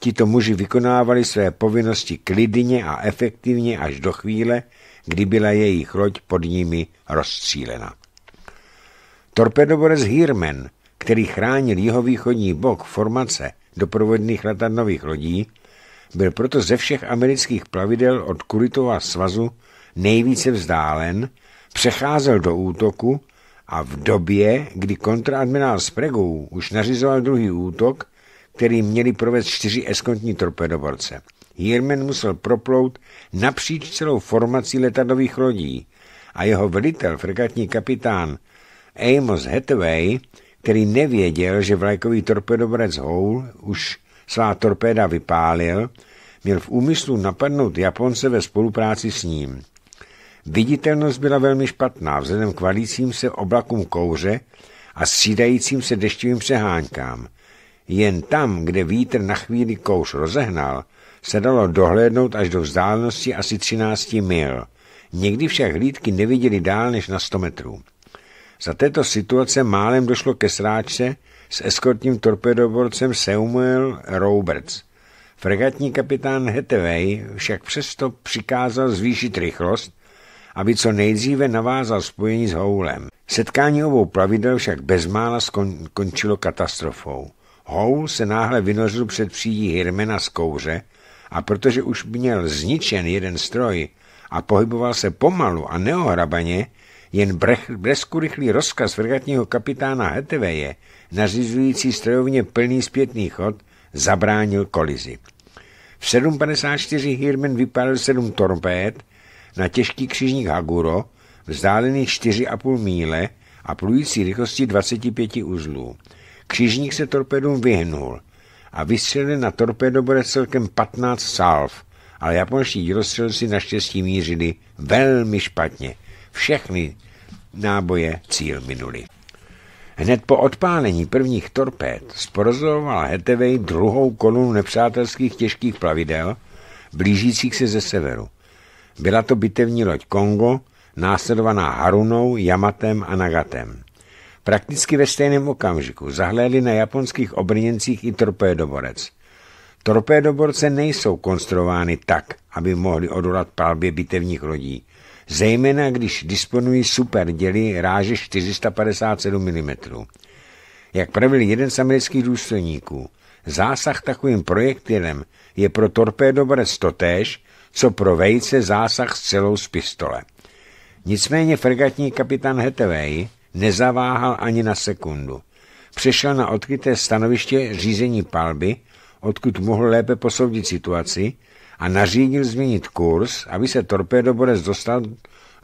tito muži vykonávali své povinnosti klidně a efektivně až do chvíle, kdy byla jejich loď pod nimi rozstřílena. Torpedoborec Hirman, který chránil jihovýchodní bok formace doprovodných letadlových lodí, byl proto ze všech amerických plavidel od Kuritova svazu nejvíce vzdálen, přecházel do útoku a v době, kdy kontradmirál Spregou už nařizoval druhý útok, který měli provést čtyři eskontní torpedoborce. Hirman musel proplout napříč celou formací letadlových lodí a jeho velitel, fregatní kapitán Amos Hathaway, který nevěděl, že vlajkový torpedoborec Hole už svá torpéda vypálil, měl v úmyslu napadnout Japonce ve spolupráci s ním. Viditelnost byla velmi špatná vzhledem k valícím se oblakům kouře a střídajícím se deštivým přeháňkám. Jen tam, kde vítr na chvíli kouř rozehnal, se dalo dohlédnout až do vzdálenosti asi 13 mil. Někdy však hlídky neviděli dál než na 100 metrů. Za této situace málem došlo ke sráčce s eskortním torpedoborcem Samuel Roberts. Fregatní kapitán Hathaway však přesto přikázal zvýšit rychlost, aby co nejdříve navázal spojení s Houlem. Setkání obou plavidel však bezmála skončilo katastrofou. Houl se náhle vynořil před přídí Hirmena z kouře a protože už měl zničen jeden stroj a pohyboval se pomalu a neohrabaně, jen rychlý rozkaz fregatního kapitána Heteveje, nařizující strojovně plný zpětný chod, zabránil kolizi. V 7.54 Hirman vypálil sedm torpéd na těžký křižník Haguro, vzdálený 4,5 míle a plující rychlosti 25 uzlů. Křižník se torpédům vyhnul a vystřelil na torpédoborec celkem 15 salv, ale japonští dělostřelci naštěstí mířili velmi špatně. Všechny náboje cíl minuli. Hned po odpálení prvních torpéd sporozoval Hetevej druhou kolonu nepřátelských těžkých plavidel, blížících se ze severu. Byla to bitevní loď Kongo, následovaná Harunou, Yamatem a Nagatem. Prakticky ve stejném okamžiku zahlédli na japonských obrněncích i torpédoborec. Torpédoborce nejsou konstruovány tak, aby mohly odolat palbě bitevních lodí, zejména když disponují super děly ráže 457 mm. Jak pravil jeden z amerických důstojníků, zásah takovým projektilem je pro torpédoborec totéž, co pro vejce zásah s celou z pistole. Nicméně fregatní kapitán Hathaway nezaváhal ani na sekundu. Přešel na odkryté stanoviště řízení palby, odkud mohl lépe posoudit situaci a nařídil změnit kurz, aby se torpédoborec dostal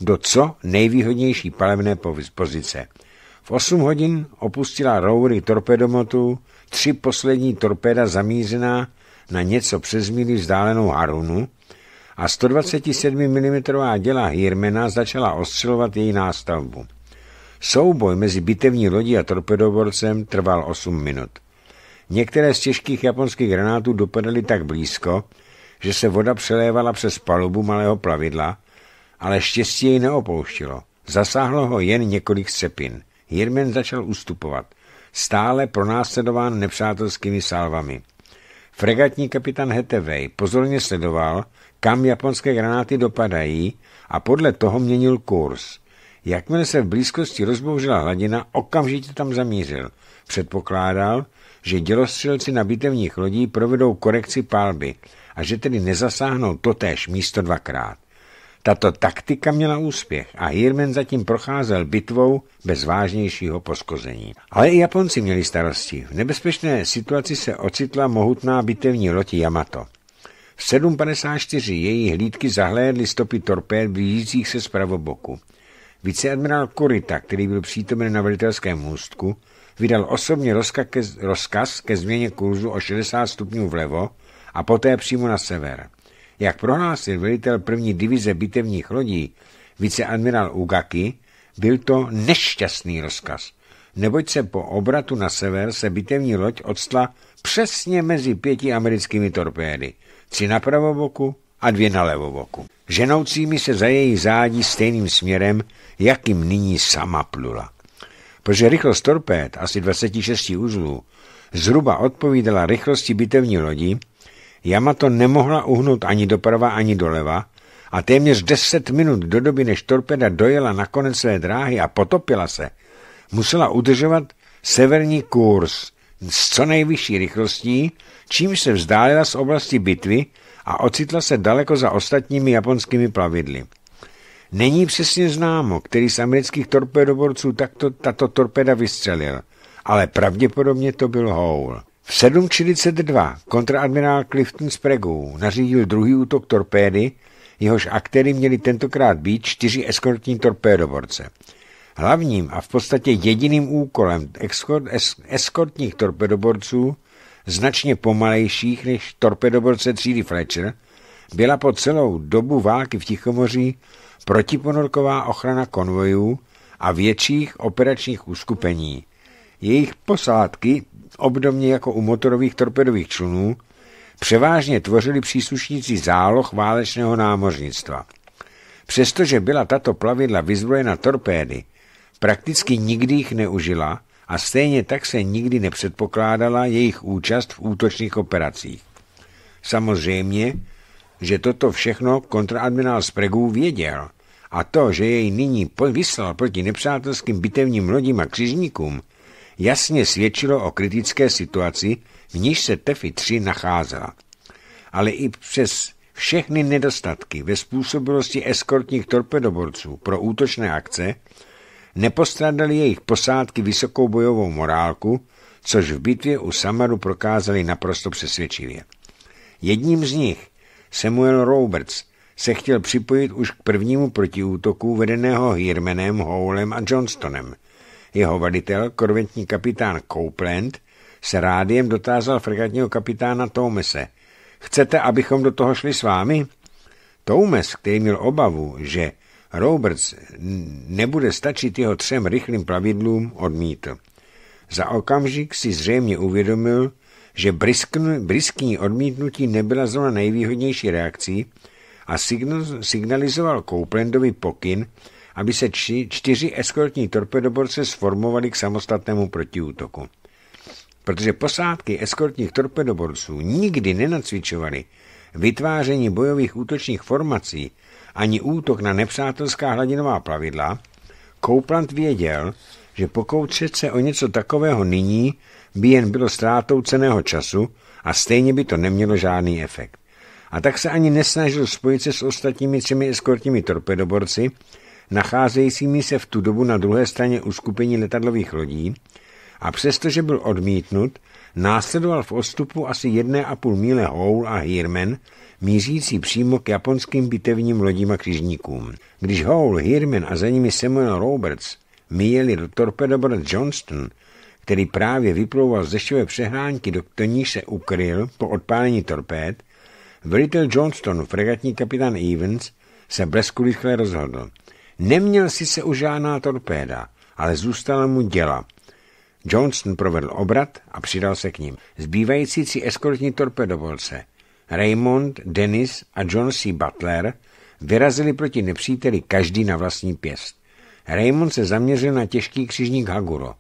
do co nejvýhodnější palebné pozice. V 8 hodin opustila Rowery torpedomotu tři poslední torpéda zamířená na něco přes míli vzdálenou Harunu a 127 mm děla Hirmena začala ostřelovat její nástavbu. Souboj mezi bitevní lodí a torpedoborcem trval 8 minut. Některé z těžkých japonských granátů dopadaly tak blízko, že se voda přelévala přes palubu malého plavidla, ale štěstí jej neopouštilo. Zasáhlo ho jen několik střepin. Jirmen začal ustupovat, stále pronásledován nepřátelskými salvami. Fregatní kapitán Hetevej pozorně sledoval, kam japonské granáty dopadají a podle toho měnil kurz. Jakmile se v blízkosti rozbouřila hladina, okamžitě tam zamířil. Předpokládal, že dělostřelci na bitevních lodí provedou korekci pálby a že tedy nezasáhnou totéž místo dvakrát. Tato taktika měla úspěch a Hirman zatím procházel bitvou bez vážnějšího poskození. Ale i Japonci měli starosti. V nebezpečné situaci se ocitla mohutná bitevní loď Yamato. V 7.54 její hlídky zahlédly stopy torpéd blížících se z pravoboku. Viceadmirál Kurita, který byl přítomen na velitelském můstku, vydal osobně rozkaz ke, rozkaz ke změně kurzu o 60 stupňů vlevo a poté přímo na sever. Jak prohlásil velitel první divize bitevních lodí, viceadmirál Ugaki, byl to nešťastný rozkaz, neboť se po obratu na sever se bitevní loď odstla přesně mezi pěti americkými torpédy, tři na pravoboku a dvě na levoboku. ženoucími se za její zádí stejným směrem, jakým nyní sama plula. Protože rychlost torpéd, asi 26 uzlů, zhruba odpovídala rychlosti bitevní lodi, Yamato nemohla uhnout ani doprava, ani doleva a téměř 10 minut do doby, než torpeda dojela na konec své dráhy a potopila se, musela udržovat severní kurz s co nejvyšší rychlostí, čímž se vzdálila z oblasti bitvy a ocitla se daleko za ostatními japonskými plavidly. Není přesně známo, který z amerických torpédoborců takto, tato torpeda vystřelil, ale pravděpodobně to byl Houle. V 7.42 kontraadmirál Clifton Sprague nařídil druhý útok torpédy, jehož aktéry měli tentokrát být čtyři eskortní torpédoborce. Hlavním a v podstatě jediným úkolem eskort, es, eskortních torpedoborců, značně pomalejších než torpedoborce třídy Fletcher, byla po celou dobu války v Tichomoří protiponorková ochrana konvojů a větších operačních uskupení. Jejich posádky, obdobně jako u motorových torpedových člunů, převážně tvořili příslušníci záloh válečného námořnictva. Přestože byla tato plavidla vyzbrojena torpédy, prakticky nikdy jich neužila a stejně tak se nikdy nepředpokládala jejich účast v útočných operacích. Samozřejmě, že toto všechno kontraadmirál Spregů věděl a to, že jej nyní vyslal proti nepřátelským bitevním lodím a křižníkům, jasně svědčilo o kritické situaci, v níž se Tefy 3 nacházela. Ale i přes všechny nedostatky ve způsobilosti eskortních torpedoborců pro útočné akce nepostradali jejich posádky vysokou bojovou morálku, což v bitvě u Samaru prokázali naprosto přesvědčivě. Jedním z nich, Samuel Roberts, se chtěl připojit už k prvnímu protiútoku vedeného Hirmanem, Howlem a Johnstonem. Jeho vaditel, korventní kapitán Copeland, se rádiem dotázal fregatního kapitána Tomese. Chcete, abychom do toho šli s vámi? Toumes, který měl obavu, že Roberts nebude stačit jeho třem rychlým plavidlům, odmítl. Za okamžik si zřejmě uvědomil, že briskní odmítnutí nebyla zrovna nejvýhodnější reakcí a signalizoval Copelandovi pokyn, aby se či, čtyři eskortní torpedoborce sformovali k samostatnému protiútoku. Protože posádky eskortních torpedoborců nikdy nenacvičovaly vytváření bojových útočních formací ani útok na nepřátelská hladinová plavidla, Coupland věděl, že pokoušet se o něco takového nyní by jen bylo ztrátou ceného času a stejně by to nemělo žádný efekt. A tak se ani nesnažil spojit se s ostatními třemi eskortními torpedoborci, nacházejícími se v tu dobu na druhé straně uskupení letadlových lodí, a přestože byl odmítnut, následoval v odstupu asi jedné a půl míle Houl a Hirman, mířící přímo k japonským bitevním lodím a křižníkům. Když Houl, Hirman a za nimi Samuel Roberts míjeli do torpedoborec Johnston, který právě vyplouval z dešťové přehránky, do níž se ukryl po odpálení torpéd, velitel Johnston, fregatní kapitán Evans, se bleskulichle rozhodl. Neměl si se už žádná torpéda, ale zůstala mu děla. Johnston provedl obrat a přidal se k ním. Zbývající tři eskortní torpedovolce Raymond, Dennis a John C. Butler vyrazili proti nepříteli každý na vlastní pěst. Raymond se zaměřil na těžký křižník Haguro.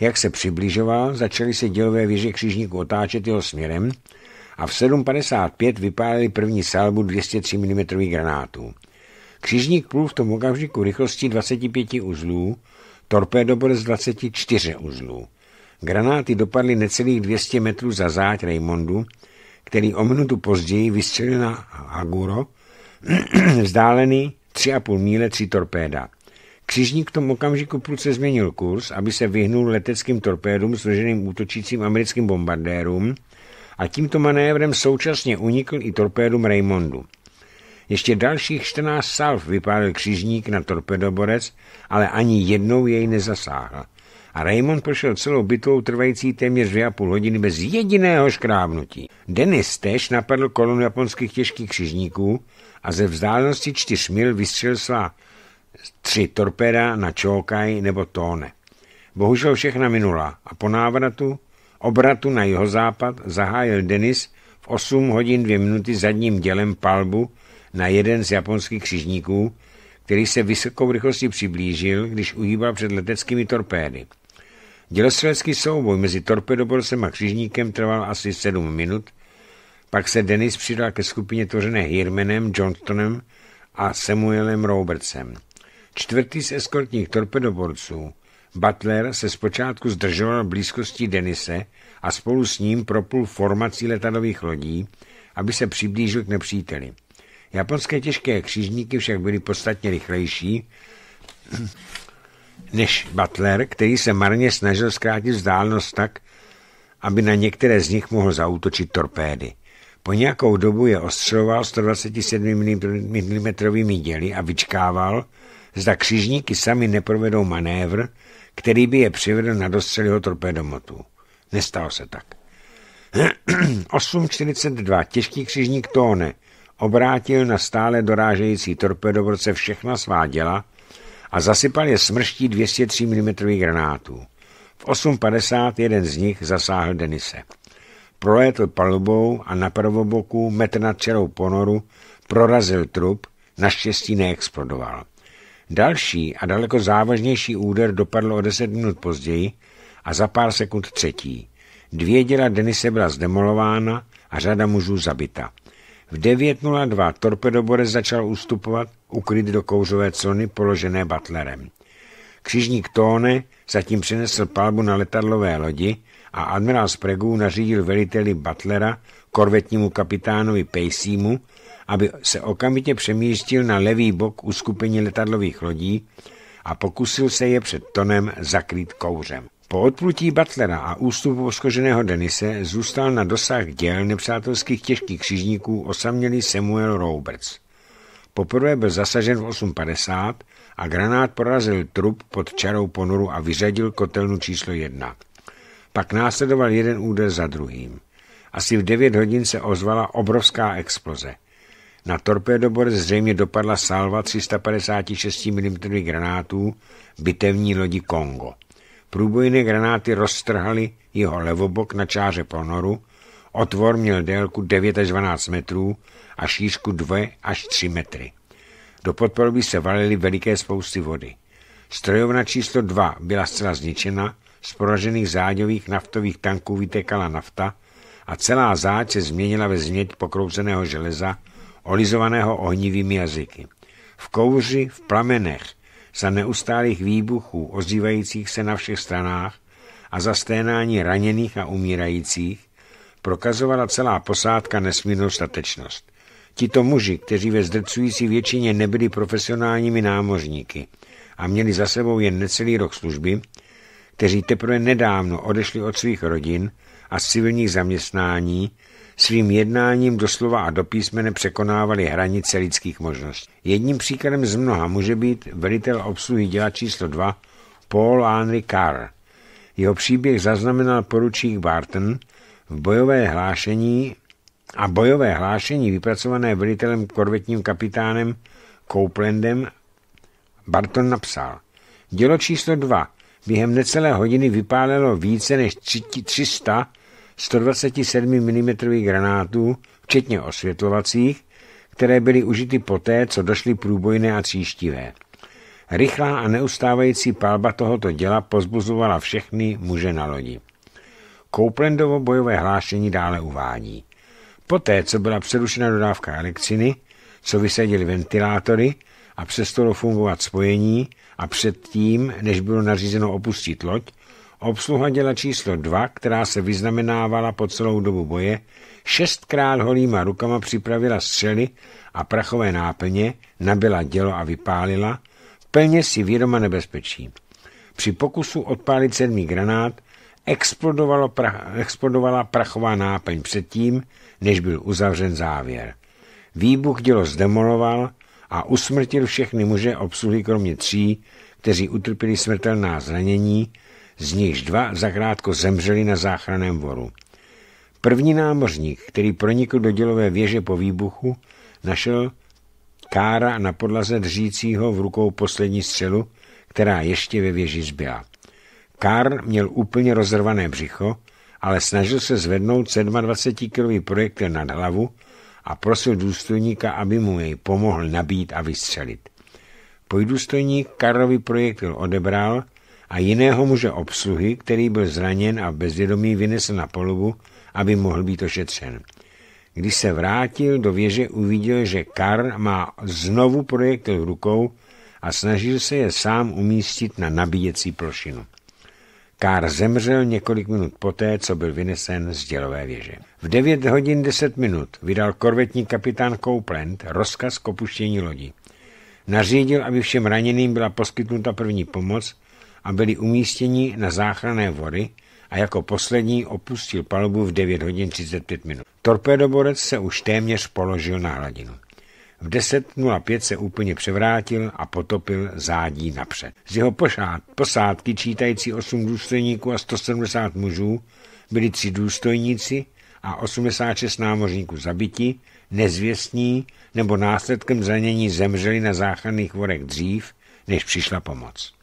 Jak se přibližoval, začaly se dělové věže křižníku otáčet jeho směrem a v 7.55 vypálili první salbu 203 mm granátů. Křižník plul v tom okamžiku rychlostí 25 uzlů, torpédoborec 24 uzlů. Granáty dopadly necelých 200 metrů za záď Raymondu, který o minutu později vystřelil na Aguro, vzdálený 3,5 míle tři torpéda. Křižník v tom okamžiku prudce změnil kurz, aby se vyhnul leteckým torpédům složeným útočícím americkým bombardérům a tímto manévrem současně unikl i torpédům Raymondu. Ještě dalších 14 salv vypálil křižník na torpedoborec, ale ani jednou jej nezasáhl. A Raymond prošel celou bitvou trvající téměř dvě a půl hodiny bez jediného škrábnutí. Dennis též napadl kolonu japonských těžkých křižníků a ze vzdálenosti čtyř mil vystřelil svá tři torpéda na Čókaj nebo Tóne. Bohužel všechna minula a po návratu obratu na jeho západ zahájil Denis v 8 hodin 2 minuty zadním dělem palbu na jeden z japonských křižníků, který se vysokou rychlostí přiblížil, když uhýbal před leteckými torpédy. Dělostřelecký souboj mezi torpedoborcem a křižníkem trval asi sedm minut, pak se Dennis přidal ke skupině tvořené Hirmanem, Johnstonem a Samuelem Robertsem. Čtvrtý z eskortních torpedoborců, Butler, se zpočátku zdržoval blízkostí Denise a spolu s ním propul formací letadlových lodí, aby se přiblížil k nepříteli. Japonské těžké křižníky však byly podstatně rychlejší než Butler, který se marně snažil zkrátit vzdálenost tak, aby na některé z nich mohl zautočit torpédy. Po nějakou dobu je ostřeloval 127 mm děly a vyčkával, zda křižníky sami neprovedou manévr, který by je přivedl na dostřel jeho torpédomotu. Nestalo se tak. 8.42 těžký křižník Tóne obrátil na stále dorážející torpedoborce všechna svá děla a zasypal je smrští 203 mm granátů. V 8.50 jeden z nich zasáhl Denise. Prolétl palubou a na prvoboku metr nad čelou ponoru prorazil trup, naštěstí neexplodoval. Další a daleko závažnější úder dopadl o deset minut později a za pár sekund třetí. Dvě děla Denise byla zdemolována a řada mužů zabita. V 9.02 torpedoborec začal ustupovat, ukryt do kouřové clony položené Butlerem. Křižník Tóne zatím přinesl palbu na letadlové lodi a admirál Spregů nařídil veliteli Butlera, korvetnímu kapitánovi Paceymu, aby se okamžitě přemístil na levý bok uskupení letadlových lodí a pokusil se je před tonem zakrýt kouřem. Po odplutí Butlera a ústupu poskoženého Denise zůstal na dosah děl nepřátelských těžkých křižníků osamělý Samuel Roberts. Poprvé byl zasažen v 8.50 a granát porazil trup pod čarou ponoru a vyřadil kotelnu číslo 1. Pak následoval jeden úder za druhým. Asi v 9 hodin se ozvala obrovská exploze. Na torpédobor zřejmě dopadla salva 356 mm granátů bitevní lodi Kongo. Průbojné granáty roztrhaly jeho levobok na čáře ponoru, otvor měl délku 9 až 12 metrů a šířku 2 až 3 metry. Do podpalubí se valily veliké spousty vody. Strojovna číslo 2 byla zcela zničena, z poražených záďových naftových tanků vytekala nafta a celá záď se změnila ve změť pokrouceného železa, olizovaného ohnivými jazyky. V kouři, v plamenech, za neustálých výbuchů ozývajících se na všech stranách a za sténání raněných a umírajících, prokazovala celá posádka nesmírnou statečnost. Tito muži, kteří ve zdrcující většině nebyli profesionálními námořníky a měli za sebou jen necelý rok služby, kteří teprve nedávno odešli od svých rodin a z civilních zaměstnání, svým jednáním doslova a do písmene překonávali hranice lidských možností. Jedním příkladem z mnoha může být velitel obsluhy děla číslo 2 Paul Henry Carr. Jeho příběh zaznamenal poručík Barton v bojové hlášení a bojové hlášení vypracované velitelem korvetním kapitánem Copelandem Barton napsal. Dělo číslo 2 během necelé hodiny vypálilo více než 300 127 mm granátů, včetně osvětlovacích, které byly užity poté, co došly průbojné a tříštivé. Rychlá a neustávající palba tohoto děla pozbuzovala všechny muže na lodi. Copelandovo bojové hlášení dále uvádí. Poté, co byla přerušena dodávka elektřiny, co vysadili ventilátory a přestalo fungovat spojení a předtím, než bylo nařízeno opustit loď, obsluha děla číslo 2, která se vyznamenávala po celou dobu boje, šestkrát holýma rukama připravila střely a prachové náplně, nabila dělo a vypálila, plně si vědoma nebezpečí. Při pokusu odpálit sedmý granát explodovalo prach, explodovala prachová náplň předtím, než byl uzavřen závěr. Výbuch dělo zdemoloval a usmrtil všechny muže obsluhy kromě tří, kteří utrpěli smrtelná zranění, z nichž dva zakrátko zemřeli na záchraném voru. První námořník, který pronikl do dělové věže po výbuchu, našel Kára na podlaze držícího v rukou poslední střelu, která ještě ve věži zbyla. Kár měl úplně rozrvané břicho, ale snažil se zvednout 27-kilový projektil nad hlavu a prosil důstojníka, aby mu jej pomohl nabít a vystřelit. Pojdůstojník Karlovi projektil odebral a jiného muže obsluhy, který byl zraněn a bezvědomý vynesl na polubu, aby mohl být ošetřen. Když se vrátil do věže, uviděl, že Kar má znovu projektil v rukou a snažil se je sám umístit na nabíjecí plošinu. Kár zemřel několik minut poté, co byl vynesen z dělové věže. V 9 hodin 10 minut vydal korvetní kapitán Copeland rozkaz k opuštění lodi. Nařídil, aby všem raněným byla poskytnuta první pomoc a byli umístěni na záchranné vody a jako poslední opustil palubu v 9 hodin 35 minut. Torpédoborec se už téměř položil na hladinu. V 10.05 se úplně převrátil a potopil zádí napřed. Z jeho posádky, čítající 8 důstojníků a 170 mužů, byli tři důstojníci a 86 námořníků zabiti, nezvěstní nebo následkem zranění zemřeli na záchranných vodech dřív, než přišla pomoc.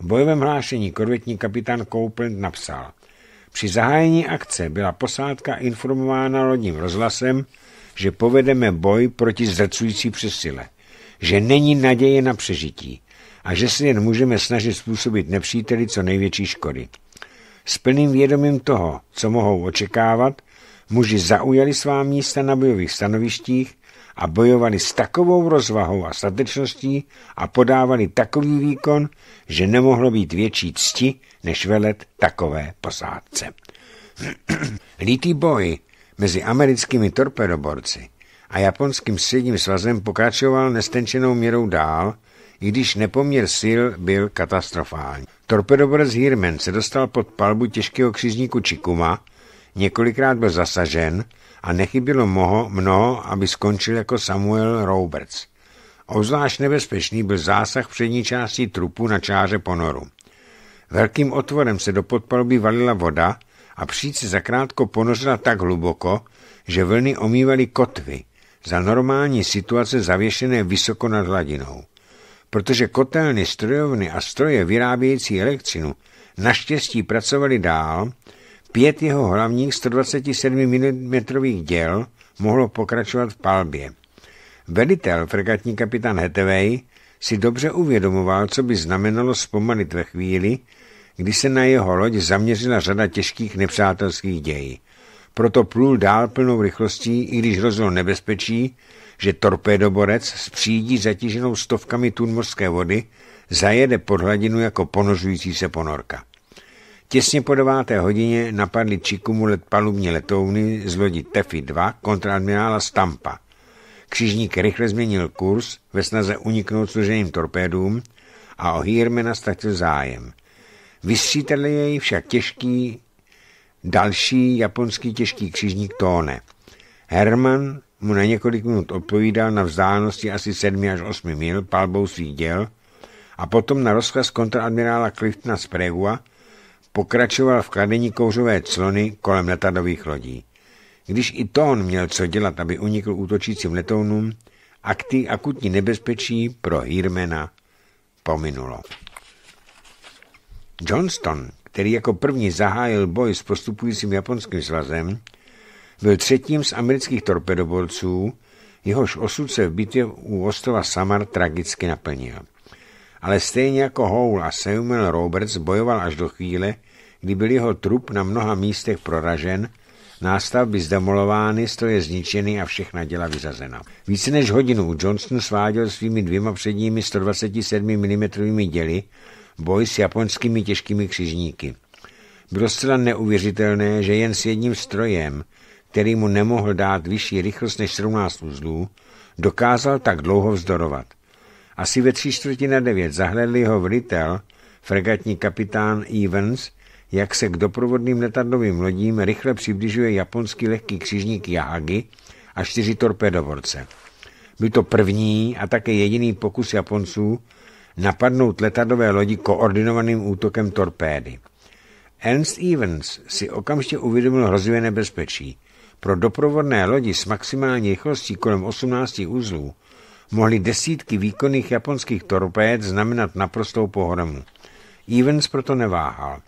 V bojovém hlášení korvetní kapitán Copeland napsal, při zahájení akce byla posádka informována lodním rozhlasem, že povedeme boj proti zracující přesile, že není naděje na přežití a že se jen můžeme snažit způsobit nepříteli co největší škody. S plným vědomím toho, co mohou očekávat, muži zaujali svá místa na bojových stanovištích a bojovali s takovou rozvahou a statečností a podávali takový výkon, že nemohlo být větší cti, než velet takové posádce. Lítý boj mezi americkými torpedoborci a japonským středním svazem pokračoval nestenčenou měrou dál, i když nepoměr sil byl katastrofální. Torpedoborec Hirman se dostal pod palbu těžkého křižníku Čikuma, několikrát byl zasažen a nechybilo mnoho, mnoho, aby skončil jako Samuel Roberts. Obzvlášť nebezpečný byl zásah přední části trupu na čáře ponoru. Velkým otvorem se do podpalby valila voda a příci zakrátko ponořila tak hluboko, že vlny omývaly kotvy, za normální situace zavěšené vysoko nad hladinou. Protože kotelny, strojovny a stroje vyrábějící elektřinu naštěstí pracovali dál, pět jeho hlavních 127 mm děl mohlo pokračovat v palbě. Velitel, fregatní kapitán Hetevej, si dobře uvědomoval, co by znamenalo zpomalit ve chvíli, kdy se na jeho loď zaměřila řada těžkých nepřátelských dějí. Proto plul dál plnou rychlostí, i když hrozilo nebezpečí, že torpédoborec s přídí zatíženou stovkami tun mořské vody zajede pod hladinu jako ponožující se ponorka. Těsně po deváté hodině napadli Čikumu let palubní letouny z lodi Tefi 2 kontradmirála Stampa. Křižník rychle změnil kurz ve snaze uniknout složeným torpédům a o Hírmena ztratil zájem. Vystřítali jej však těžký další japonský těžký křižník Tóne. Herman mu na několik minut odpovídal na vzdálenosti asi 7 až 8 mil palbou svých děl a potom na rozkaz kontradmirála Cliftona z Pregua pokračoval v kladení kouřové clony kolem letadových lodí. Když i Tón měl co dělat, aby unikl útočícím letounům, akty akutní nebezpečí pro Hirmena pominulo. Johnston, který jako první zahájil boj s postupujícím japonským svazem, byl třetím z amerických torpedoborců, jehož osud se v bitvě u ostrova Samar tragicky naplnil. Ale stejně jako a Samuel Roberts bojoval až do chvíle, kdy byl jeho trup na mnoha místech proražen, nástavby zdemolovány, stroje zničeny a všechna děla vyřazena. Více než hodinu Johnston sváděl svými dvěma předními 127 mm děly boj s japonskými těžkými křižníky. Bylo zcela neuvěřitelné, že jen s jedním strojem, který mu nemohl dát vyšší rychlost než 17 uzlů, dokázal tak dlouho vzdorovat. Asi ve tři čtvrtí na devět zahledli ho velitel, fregatní kapitán Evans, jak se k doprovodným letadlovým lodím rychle přibližuje japonský lehký křižník Yahagi a čtyři torpedovorce. Byl to první a také jediný pokus Japonců napadnout letadové lodi koordinovaným útokem torpédy. Ernst Evans si okamžitě uvědomil hrozivé nebezpečí. Pro doprovodné lodi s maximální rychlostí kolem 18 uzlů mohly desítky výkonných japonských torpéd znamenat naprostou pohromu. Evans proto neváhal.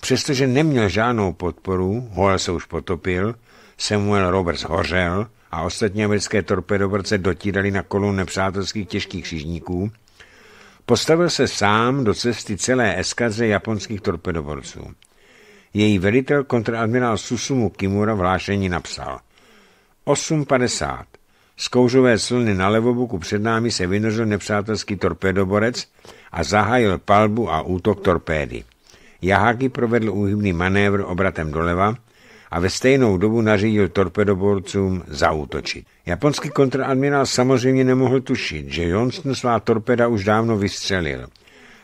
Přestože neměl žádnou podporu, Hole se už potopil, Samuel Roberts hořel a ostatní americké torpedoborce dotírali na kolonu nepřátelských těžkých křižníků, postavil se sám do cesty celé eskadře japonských torpedoborců. Její velitel kontradmirál Susumu Kimura v hlášení napsal 8.50. Z kouřové slny na levobuku před námi se vynořil nepřátelský torpedoborec a zahájil palbu a útok torpédy. Yahagi provedl úhybný manévr obratem doleva a ve stejnou dobu nařídil torpedoborcům zaútočit. Japonský kontradmirál samozřejmě nemohl tušit, že Johnston svá torpeda už dávno vystřelil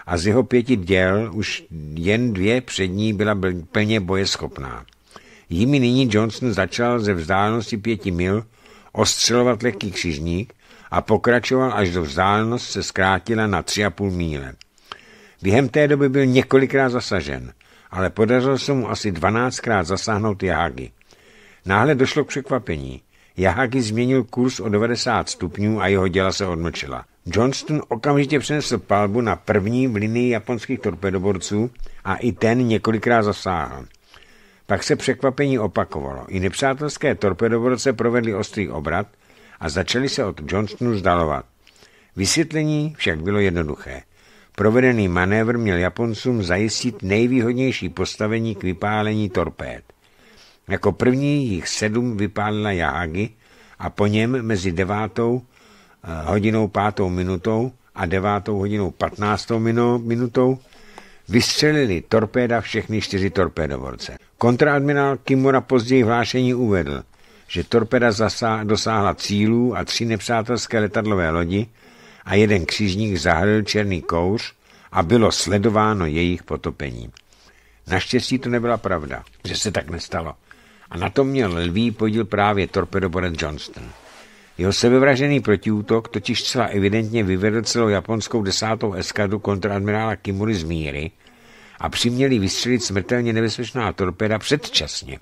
a z jeho pěti děl už jen dvě přední byla plně bojeschopná. Jimi nyní Johnson začal ze vzdálenosti pěti mil ostřelovat lehký křižník a pokračoval až do vzdálenost se zkrátila na tři a půl míle. Během té doby byl několikrát zasažen, ale podařilo se mu asi dvanáctkrát zasáhnout Yahagi. Náhle došlo k překvapení. Yahagi změnil kurz o 90 stupňů a jeho děla se odmlčela. Johnston okamžitě přenesl palbu na první v linii japonských torpedoborců a i ten několikrát zasáhl. Pak se překvapení opakovalo. I nepřátelské torpedoborce provedly ostrý obrat a začali se od Johnstonu zdalovat. Vysvětlení však bylo jednoduché. Provedený manévr měl Japoncům zajistit nejvýhodnější postavení k vypálení torpéd. Jako první jich sedm vypálila Yahagi a po něm mezi devátou eh, hodinou pátou minutou a devátou hodinou patnáctou minutou vystřelili torpéda všechny čtyři torpédovorce. Kontradmirál Kimura později v hlášení uvedl, že torpeda dosáhla cílů a tři nepřátelské letadlové lodi a jeden křižník zahalil černý kouř a bylo sledováno jejich potopení. Naštěstí to nebyla pravda, že se tak nestalo. A na tom měl lví podíl právě torpedoborec Johnston. Jeho sebevražený protiútok totiž celá evidentně vyvedl celou japonskou desátou eskadu kontradmirála Kimury z míry a přiměli vystřelit smrtelně nebezpečná torpéda předčasně.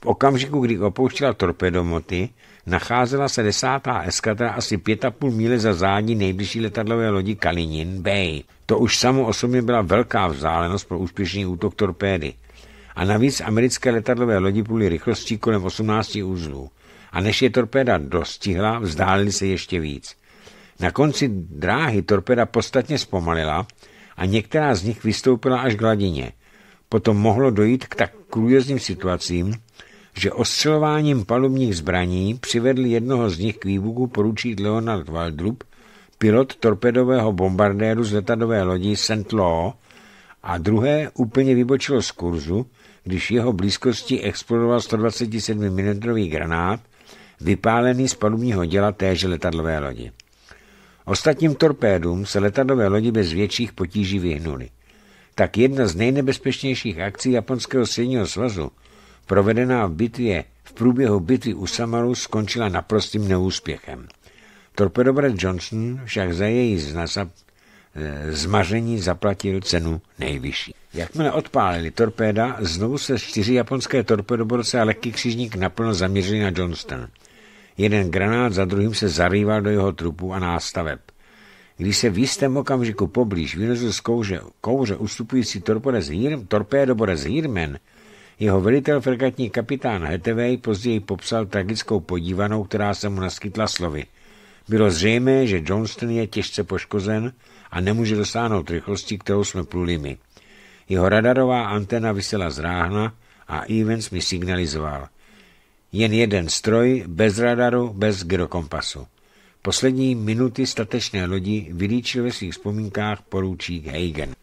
V okamžiku, kdy opouštěla torpedomoty, nacházela se desátá eskadra asi pět a půl míle za zádí nejbližší letadlové lodi Kalinin Bay. To už samo o sobě byla velká vzdálenost pro úspěšný útok torpédy. A navíc americké letadlové lodi půly rychlostí kolem 18 uzlů. A než je torpéda dostihla, vzdálili se ještě víc. Na konci dráhy torpéda podstatně zpomalila a některá z nich vystoupila až k hladině. Potom mohlo dojít k tak krůjezným situacím, že ostřelováním palubních zbraní přivedl jednoho z nich k výbuchu poručík Leonard Waldrup, pilot torpedového bombardéru z letadové lodi St. Law a druhé úplně vybočilo z kurzu, když jeho blízkosti explodoval 127 mm granát, vypálený z palubního děla téže letadlové lodi. Ostatním torpédům se letadové lodi bez větších potíží vyhnuly. Tak jedna z nejnebezpečnějších akcí japonského středního svazu provedená v bitvě v průběhu bitvy u Samaru skončila naprostým neúspěchem. Torpedobrec Johnson však za její znasa, e, zmaření zaplatil cenu nejvyšší. Jakmile odpálili torpéda, znovu se čtyři japonské torpedoborce a lehký křižník naplno zaměřili na Johnston. Jeden granát za druhým se zarýval do jeho trupu a nástaveb. Když se v jistém okamžiku poblíž vynozil z kouře, kouře ustupující torpédoborec Hirman, jeho velitel frekatní kapitán Hetevej později popsal tragickou podívanou, která se mu naskytla slovy. Bylo zřejmé, že Johnston je těžce poškozen a nemůže dosáhnout rychlosti, kterou jsme pluli my. Jeho radarová antena vysela z ráhna a Evans mi signalizoval. Jen jeden stroj, bez radaru, bez gyrokompasu. Poslední minuty statečné lodi vylíčil ve svých vzpomínkách poručík Hagen.